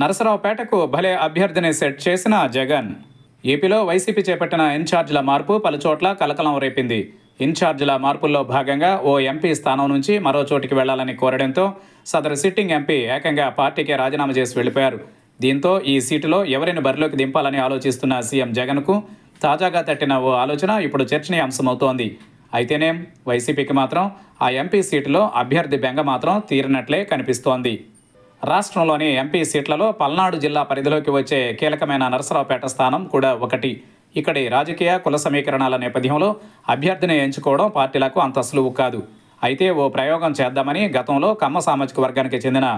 నరసరావుపేటకు భలే అభ్యర్థిని సెట్ చేసిన జగన్. ఏపీలో వైసీపీ చేపట్టిన ఇన్ఛార్జీల మార్పు పలుచోట్ల కలకలం రేపింది. ఇన్ఛార్జీల మార్పుల్లో భాగంగా ఓ ఎంపీ స్థానం నుంచి మరో చోటికి వెళ్ళాలని కోరడంతో సదరు సిట్టింగ్ ఎంపీ ఏకంగా పార్టీకే రాజీనామా చేసి వెళ్ళిపోయారు దీంతో ఈ సీటులో ఎవరిని బరిలోకి దింపాలని ఆలోచిస్తున్న సీఎం జగన్కు తాజాగా తట్టిన ఓ ఆలోచన ఇప్పుడు చర్చనీయాంశమవుతోంది. అయితేనేం వైసీపీకి మాత్రం ఆ ఎంపీ సీటులో అభ్యర్థి బెంగ మాత్రం తీరినట్లే కనిపిస్తోంది. రాష్ట్రంలోని ఎంపీ సీట్లలో పల్నాడు జిల్లా పరిధిలోకి వచ్చే కీలకమైన నరసరావుపేట స్థానం కూడా ఒకటి. ఇక్కడి రాజకీయ కుల సమీకరణాల నేపథ్యంలో అభ్యర్థిని ఎంచుకోవడం పార్టీలకు అంత సులువు కాదు. అయితే ఓ ప్రయోగం చేద్దామని గతంలో కమ్మ సామాజిక వర్గానికి చెందిన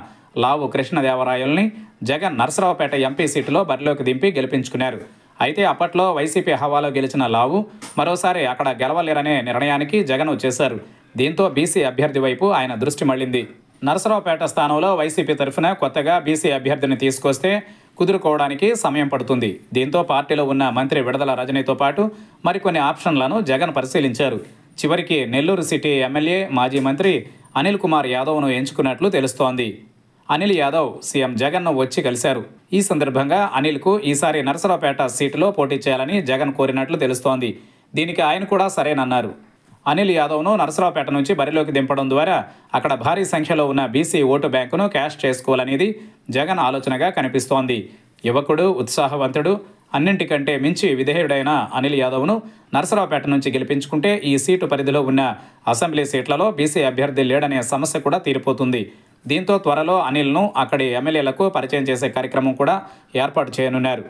లావు కృష్ణదేవరాయల్ని జగన్ నరసరావుపేట ఎంపీ సీటులో బరిలోకి దింపి గెలిపించుకున్నారు. అయితే అప్పట్లో వైసీపీ హవాలో గెలిచిన లావు మరోసారి అక్కడ గెలవలేరనే నిర్ణయానికి జగన్ చేశారు. దీంతో బీసీ అభ్యర్థి వైపు ఆయన దృష్టి మళ్ళింది నరసరావుపేట స్థానంలో వైసీపీ తరఫున కొత్తగా బీసీ అభ్యర్థిని తీసుకొస్తే కుదురుకోవడానికి సమయం పడుతుంది. దీంతో పార్టీలో ఉన్న మంత్రి విడదల రజనీతో పాటు మరికొన్ని ఆప్షన్లను జగన్ పరిశీలించారు. చివరికి నెల్లూరు సిటీ ఎమ్మెల్యే మాజీ మంత్రి అనిల్ కుమార్ యాదవ్ను ఎంచుకున్నట్లు తెలుస్తోంది. అనిల్ యాదవ్ సీఎం జగన్ను వచ్చి కలిశారు. ఈ సందర్భంగా అనిల్కు ఈసారి నరసరావుపేట సీటులో పోటీ చేయాలని జగన్ కోరినట్లు తెలుస్తోంది. దీనికి ఆయన కూడా సరేనన్నారు. అనిల్ యాదవ్ను నరసరావుపేట నుంచి బరిలోకి దింపడం ద్వారా అక్కడ భారీ సంఖ్యలో ఉన్న బీసీ ఓటు బ్యాంకును క్యాష్ చేసుకోవాలనేది జగన్ ఆలోచనగా కనిపిస్తోంది. యువకుడు ఉత్సాహవంతుడు అన్నింటికంటే మించి విధేయుడైన అనిల్ యాదవ్ను నరసరావుపేట నుంచి గెలిపించుకుంటే ఈ సీటు పరిధిలో ఉన్న అసెంబ్లీ సీట్లలో బీసీ అభ్యర్థి లేడనే సమస్య కూడా తీరిపోతుంది. దీంతో త్వరలో అనిల్ను అక్కడి ఎమ్మెల్యేలకు పరిచయం చేసే కార్యక్రమం కూడా ఏర్పాటు చేయనున్నారు.